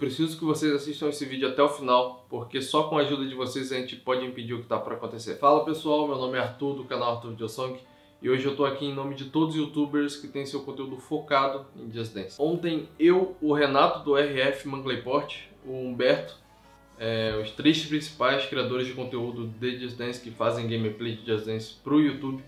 preciso que vocês assistam esse vídeo até o final, porque só com a ajuda de vocês a gente pode impedir o que está para acontecer. Fala pessoal, meu nome é Arthur do canal Arthur Videosong e hoje eu estou aqui em nome de todos os youtubers que têm seu conteúdo focado em Just Dance. Ontem eu, o Renato do RF Mangleport, o Humberto, é, os três principais criadores de conteúdo de Just Dance que fazem gameplay de Just Dance para o YouTube,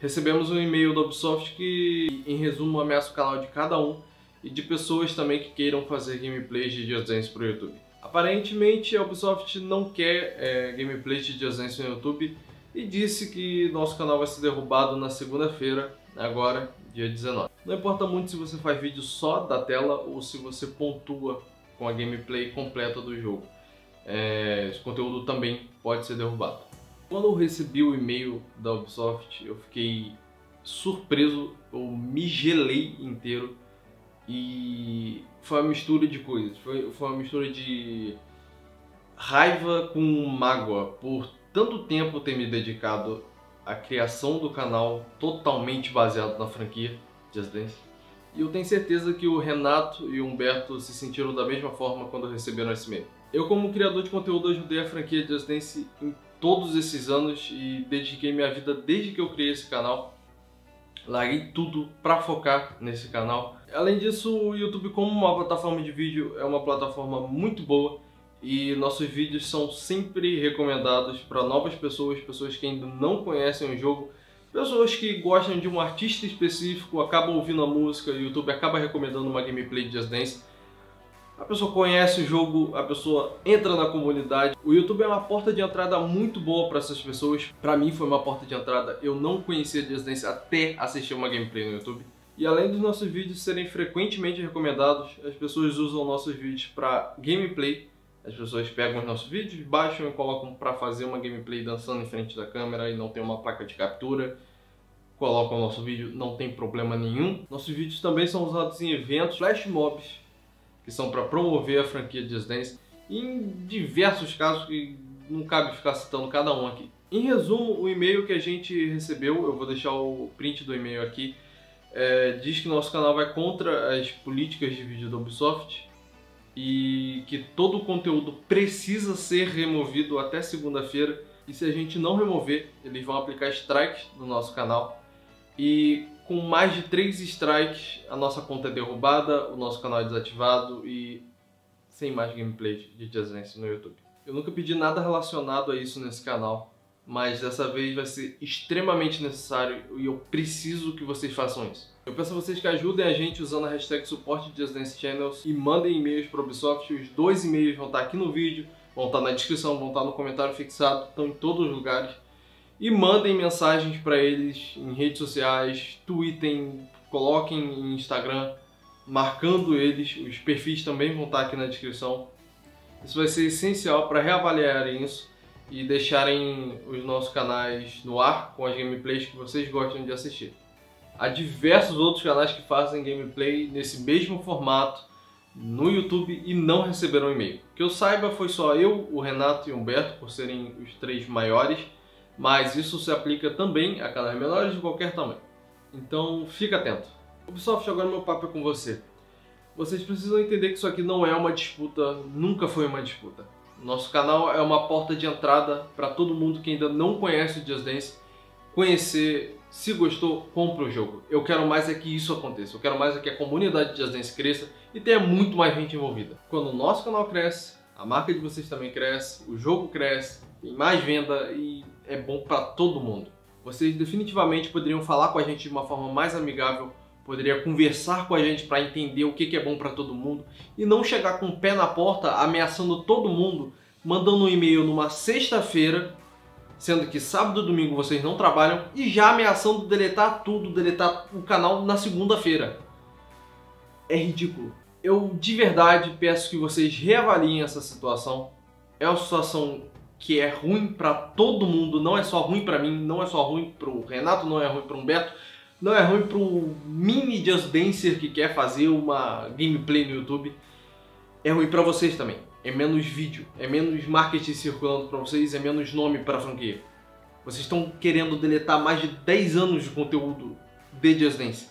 recebemos um e-mail da Ubisoft que, em resumo, ameaça o canal de cada um e de pessoas também que queiram fazer gameplays de Dance para o YouTube. Aparentemente a Ubisoft não quer é, gameplays de Dance no YouTube e disse que nosso canal vai ser derrubado na segunda-feira, agora, dia 19. Não importa muito se você faz vídeo só da tela ou se você pontua com a gameplay completa do jogo. É, esse conteúdo também pode ser derrubado. Quando eu recebi o e-mail da Ubisoft, eu fiquei surpreso, eu me gelei inteiro e foi uma mistura de coisas. Foi, foi uma mistura de raiva com mágoa por tanto tempo ter me dedicado à criação do canal totalmente baseado na franquia Just Dance. E eu tenho certeza que o Renato e o Humberto se sentiram da mesma forma quando receberam esse e-mail. Eu como criador de conteúdo ajudei a franquia Just Dance em todos esses anos e dediquei minha vida desde que eu criei esse canal larguei tudo para focar nesse canal. Além disso, o YouTube como uma plataforma de vídeo é uma plataforma muito boa e nossos vídeos são sempre recomendados para novas pessoas, pessoas que ainda não conhecem o jogo, pessoas que gostam de um artista específico, acabam ouvindo a música, o YouTube acaba recomendando uma gameplay de Just Dance a pessoa conhece o jogo, a pessoa entra na comunidade. O YouTube é uma porta de entrada muito boa para essas pessoas. Para mim foi uma porta de entrada. Eu não conhecia Just Dance até assistir uma gameplay no YouTube. E além dos nossos vídeos serem frequentemente recomendados, as pessoas usam nossos vídeos para gameplay. As pessoas pegam os nossos vídeos, baixam e colocam para fazer uma gameplay dançando em frente da câmera e não tem uma placa de captura. Colocam o nosso vídeo, não tem problema nenhum. Nossos vídeos também são usados em eventos, flash mobs que são para promover a franquia Dance, em diversos casos que não cabe ficar citando cada um aqui. Em resumo, o e-mail que a gente recebeu, eu vou deixar o print do e-mail aqui, é, diz que nosso canal vai contra as políticas de vídeo da Ubisoft e que todo o conteúdo precisa ser removido até segunda-feira e se a gente não remover, eles vão aplicar strikes no nosso canal e com mais de 3 strikes, a nossa conta é derrubada, o nosso canal é desativado e sem mais gameplays de Just Dance no YouTube. Eu nunca pedi nada relacionado a isso nesse canal, mas dessa vez vai ser extremamente necessário e eu preciso que vocês façam isso. Eu peço a vocês que ajudem a gente usando a hashtag suporte Just Dance Channels e mandem e-mails para o Ubisoft. Os dois e-mails vão estar aqui no vídeo, vão estar na descrição, vão estar no comentário fixado, estão em todos os lugares e mandem mensagens para eles em redes sociais, tweetem, coloquem em Instagram, marcando eles. Os perfis também vão estar aqui na descrição. Isso vai ser essencial para reavaliarem isso e deixarem os nossos canais no ar com as gameplays que vocês gostam de assistir. Há diversos outros canais que fazem gameplay nesse mesmo formato no YouTube e não receberam e-mail. Que eu saiba foi só eu, o Renato e o Humberto, por serem os três maiores mas isso se aplica também a canais menores de qualquer tamanho. Então fica atento. Ubisoft, agora meu papo é com você. Vocês precisam entender que isso aqui não é uma disputa, nunca foi uma disputa. Nosso canal é uma porta de entrada para todo mundo que ainda não conhece o Just Dance conhecer, se gostou, compra o jogo. Eu quero mais é que isso aconteça. Eu quero mais é que a comunidade de Just Dance cresça e tenha muito mais gente envolvida. Quando o nosso canal cresce, a marca de vocês também cresce, o jogo cresce, tem mais venda e é bom para todo mundo. Vocês definitivamente poderiam falar com a gente de uma forma mais amigável, poderia conversar com a gente para entender o que é bom para todo mundo e não chegar com o pé na porta ameaçando todo mundo, mandando um e-mail numa sexta-feira, sendo que sábado e domingo vocês não trabalham e já ameaçando deletar tudo, deletar o canal na segunda-feira. É ridículo. Eu de verdade peço que vocês reavaliem essa situação. É uma situação que é ruim para todo mundo, não é só ruim para mim, não é só ruim pro Renato, não é ruim pro Humberto, não é ruim pro mini Just Dancer que quer fazer uma gameplay no YouTube. É ruim para vocês também. É menos vídeo, é menos marketing circulando para vocês, é menos nome para a franquia. Vocês estão querendo deletar mais de 10 anos de conteúdo de Just Dance.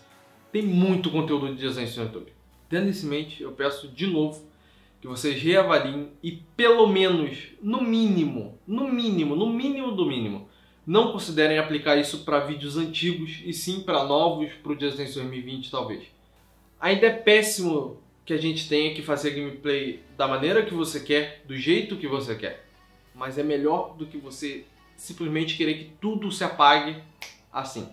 Tem muito conteúdo de Just Dance no YouTube. Tendo isso em mente, eu peço de novo que vocês reavaliem e pelo menos, no mínimo, no mínimo, no mínimo do mínimo, não considerem aplicar isso para vídeos antigos e sim para novos, para o Just Dance 2020 talvez. Ainda é péssimo que a gente tenha que fazer gameplay da maneira que você quer, do jeito que você quer. Mas é melhor do que você simplesmente querer que tudo se apague assim.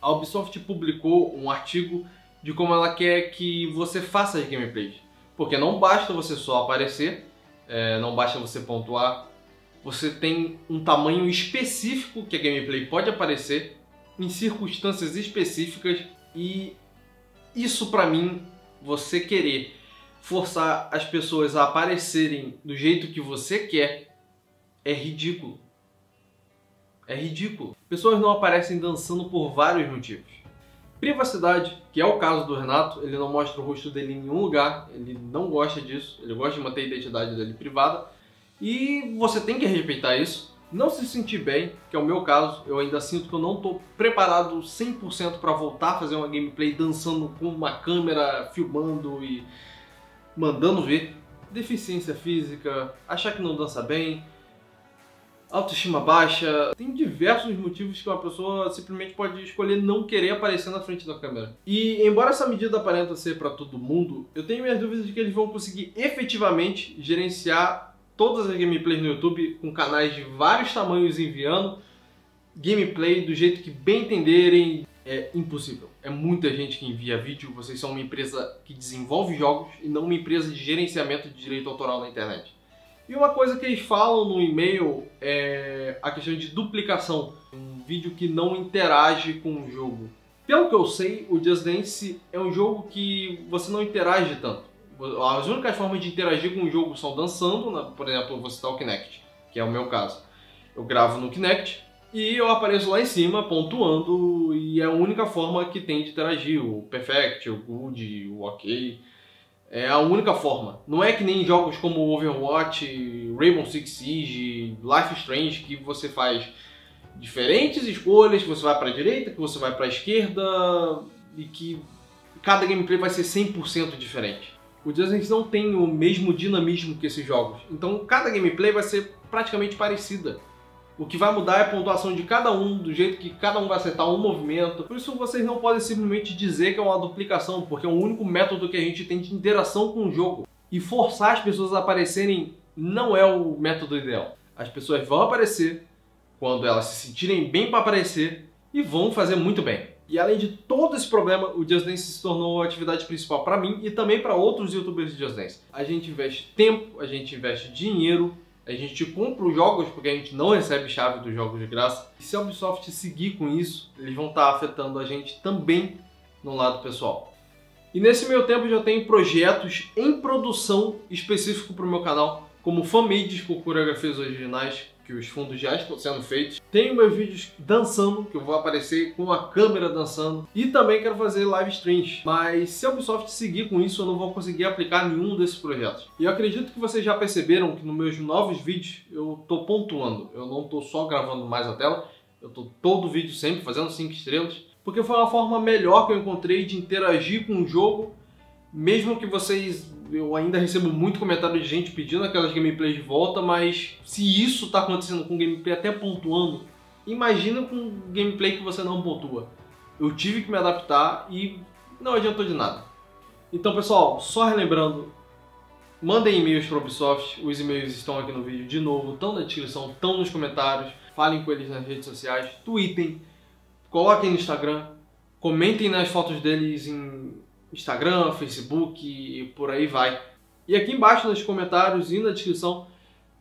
A Ubisoft publicou um artigo de como ela quer que você faça as gameplays. Porque não basta você só aparecer, é, não basta você pontuar, você tem um tamanho específico que a gameplay pode aparecer em circunstâncias específicas e isso para mim, você querer forçar as pessoas a aparecerem do jeito que você quer é ridículo. É ridículo. Pessoas não aparecem dançando por vários motivos. Privacidade, que é o caso do Renato, ele não mostra o rosto dele em nenhum lugar, ele não gosta disso, ele gosta de manter a identidade dele privada e você tem que respeitar isso. Não se sentir bem, que é o meu caso, eu ainda sinto que eu não estou preparado 100% para voltar a fazer uma gameplay dançando com uma câmera, filmando e mandando ver. Deficiência física, achar que não dança bem, autoestima baixa. Tem diversos motivos que uma pessoa simplesmente pode escolher não querer aparecer na frente da câmera. E embora essa medida aparenta ser para todo mundo, eu tenho minhas dúvidas de que eles vão conseguir efetivamente gerenciar todas as gameplays no YouTube com canais de vários tamanhos enviando gameplay do jeito que bem entenderem. É impossível. É muita gente que envia vídeo. Vocês são uma empresa que desenvolve jogos e não uma empresa de gerenciamento de direito autoral na internet. E uma coisa que eles falam no e-mail é a questão de duplicação. Um vídeo que não interage com o jogo. Pelo que eu sei, o Just Dance é um jogo que você não interage tanto. As únicas formas de interagir com o jogo são dançando, né? por exemplo, você está o Kinect, que é o meu caso. Eu gravo no Kinect e eu apareço lá em cima pontuando e é a única forma que tem de interagir. O Perfect, o Good, o OK. É a única forma. Não é que nem jogos como Overwatch, Rainbow Six Siege, Life Strange, que você faz diferentes escolhas, que você vai para a direita, que você vai para a esquerda e que cada gameplay vai ser 100% diferente. O Just não tem o mesmo dinamismo que esses jogos, então cada gameplay vai ser praticamente parecida. O que vai mudar é a pontuação de cada um, do jeito que cada um vai acertar um movimento. Por isso vocês não podem simplesmente dizer que é uma duplicação, porque é o único método que a gente tem de interação com o jogo. E forçar as pessoas a aparecerem não é o método ideal. As pessoas vão aparecer quando elas se sentirem bem para aparecer e vão fazer muito bem. E além de todo esse problema, o Just Dance se tornou a atividade principal para mim e também para outros youtubers de Just Dance. A gente investe tempo, a gente investe dinheiro, a gente compra os jogos porque a gente não recebe chave dos jogos de graça. E se a Ubisoft seguir com isso, eles vão estar tá afetando a gente também no lado pessoal. E nesse meio tempo já tem projetos em produção específico para o meu canal, como fanmades com coreografias originais, que os fundos já estão sendo feitos. Tenho meus vídeos dançando, que eu vou aparecer com a câmera dançando. E também quero fazer live streams. Mas se a Ubisoft seguir com isso, eu não vou conseguir aplicar nenhum desses projetos. E eu acredito que vocês já perceberam que nos meus novos vídeos eu estou pontuando. Eu não estou só gravando mais a tela, eu estou todo vídeo sempre fazendo 5 estrelas. Porque foi uma forma melhor que eu encontrei de interagir com o jogo, mesmo que vocês eu ainda recebo muito comentário de gente pedindo aquelas gameplays de volta, mas se isso está acontecendo com gameplay até pontuando, imagina com gameplay que você não pontua. Eu tive que me adaptar e não adiantou de nada. Então, pessoal, só relembrando, mandem e-mails para Ubisoft, os e-mails estão aqui no vídeo de novo, estão na descrição, estão nos comentários, falem com eles nas redes sociais, tweetem, coloquem no Instagram, comentem nas fotos deles em Instagram, Facebook e por aí vai. E aqui embaixo nos comentários e na descrição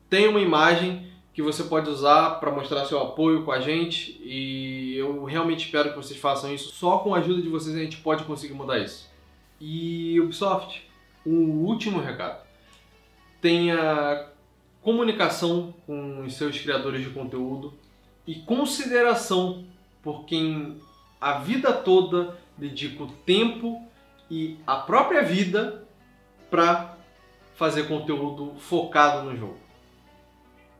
tem uma imagem que você pode usar para mostrar seu apoio com a gente e eu realmente espero que vocês façam isso. Só com a ajuda de vocês a gente pode conseguir mudar isso. E Ubisoft, um último recado. Tenha comunicação com os seus criadores de conteúdo e consideração por quem a vida toda dedica o tempo e a própria vida para fazer conteúdo focado no jogo.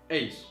É isso.